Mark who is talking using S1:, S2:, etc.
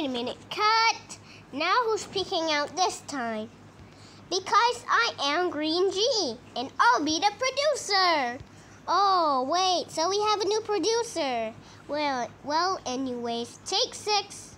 S1: Wait a minute, cut. Now who's picking out this time? Because I am Green G, and I'll be the producer. Oh, wait, so we have a new producer. Well, well, anyways, take six.